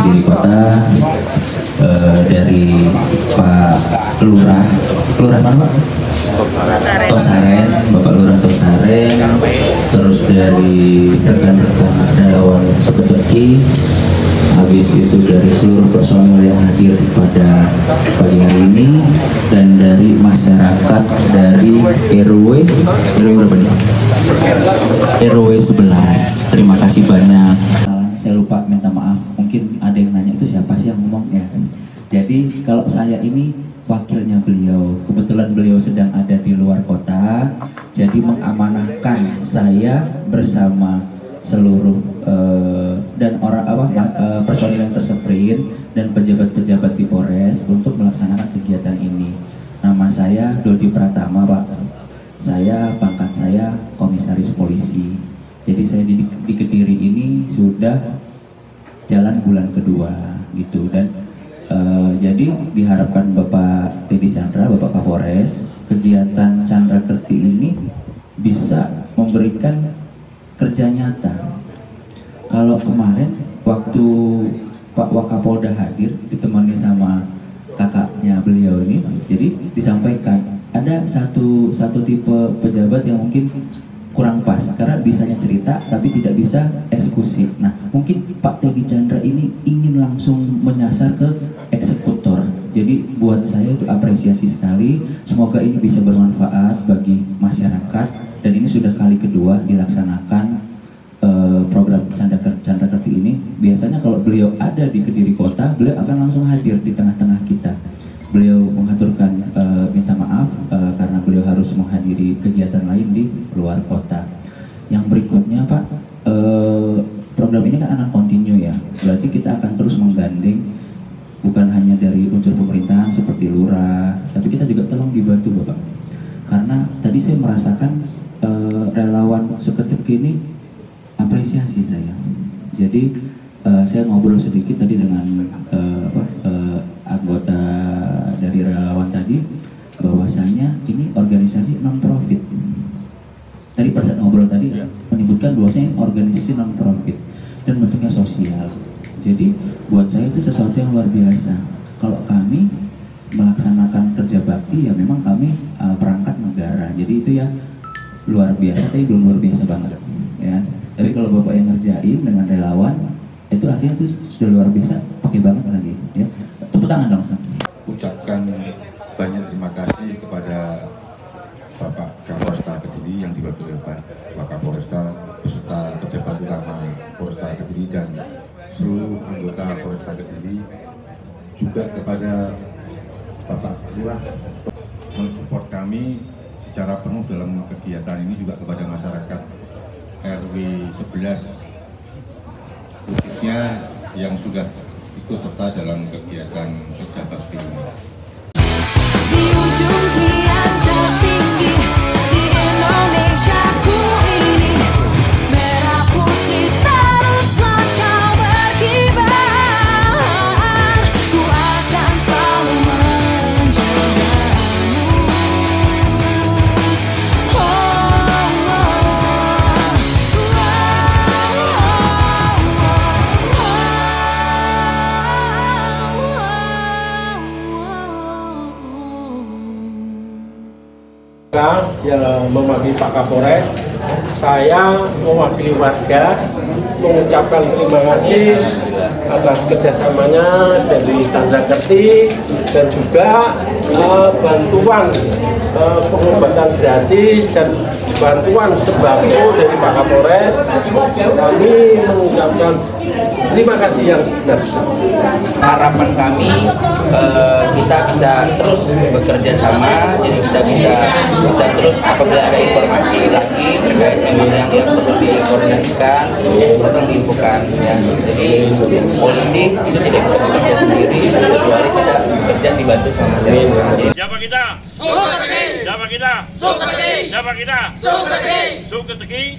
wali kota eh, dari Pak Lurah Lurah mana Pak? Tosaren, Bapak Lurah Tosaren, terus dari rekan-rekan relawan Sekuteki, habis itu dari seluruh personil yang hadir pada pagi hari ini dan dari masyarakat dari RW RW berapa nih? RW 11. Terima kasih banyak. Saya lupa minta maaf. Mungkin ada yang nanya itu siapa sih yang ngomong ya. Jadi kalau saya ini wakilnya beliau. Kebetulan beliau sedang ada di luar kota. Jadi mengamanahkan saya bersama eh, dan orang apa eh, personil yang terseprin dan pejabat-pejabat di Polres untuk melaksanakan kegiatan ini. Nama saya Dodi Pratama, Pak. Saya pangkat saya komisaris polisi. Jadi saya di, di Kediri ini sudah jalan bulan kedua gitu dan eh, jadi diharapkan Bapak Teddy Chandra, Bapak Kapolres, kegiatan Chandra Kerti ini bisa memberikan kerja nyata. Kalau kemarin waktu Pak Wakapolda hadir ditemani sama kakaknya beliau ini, jadi disampaikan ada satu satu tipe pejabat yang mungkin kurang pas karena bisanya cerita tapi tidak bisa eksekusi. Nah, mungkin Pak Teddy Chandra ini ingin langsung menyasar ke eksekutor. Jadi buat saya itu apresiasi sekali. Semoga ini bisa bermanfaat bagi harus menghadiri kegiatan lain di luar kota. Yang berikutnya Pak, eh, program ini kan akan kontinu ya. Berarti kita akan terus menggandeng bukan hanya dari unsur pemerintahan seperti lurah, tapi kita juga tolong dibantu Bapak. Karena tadi saya merasakan eh, relawan seketik ini apresiasi saya. Jadi eh, saya ngobrol sedikit tadi dengan eh, apa, eh, anggota dari relawan tadi bahwasanya ini organisasi non profit. Tadi pada ngobrol tadi menyebutkan bahwasanya ini organisasi non profit dan bentuknya sosial. Jadi buat saya itu sesuatu yang luar biasa. Kalau kami melaksanakan kerja bakti ya memang kami uh, perangkat negara. Jadi itu ya luar biasa tapi belum luar biasa banget ya. Tapi kalau Bapak yang ngerjain dengan relawan itu artinya itu sudah luar biasa pakai banget lagi ya. Tepuk tangan dong. Sam. ucapkan banyak terima kasih kepada Bapak Kapolresta Kediri yang diwakili oleh Pak Kapolresta beserta pejabat utama Polresta Kediri dan seluruh anggota Polresta Kediri juga kepada Bapak Lurah mensupport kami secara penuh dalam kegiatan ini juga kepada masyarakat RW 11 khususnya yang sudah ikut serta dalam kegiatan kerja bakti ini. Yang mewakili Pak Kapolres, saya mewakili warga mengucapkan terima kasih atas kerjasamanya dari Chandra Kerti dan juga eh, bantuan eh, pengobatan gratis dan bantuan sembako dari Pak Kapolres. Kami mengucapkan terima kasih yang sebesar-besarnya. harapan kami eh, kita bisa terus bekerja sama jadi kita bisa bisa terus apabila ada informasi lagi terkait memang yang yang perlu dikoordinasikan tolong diinfokan ya jadi polisi itu tidak bisa bekerja sendiri kecuali kita bekerja dibantu sama masyarakat jadi Siapa kita? Siapa kita? Siapa kita? سوق تقي سوق تقي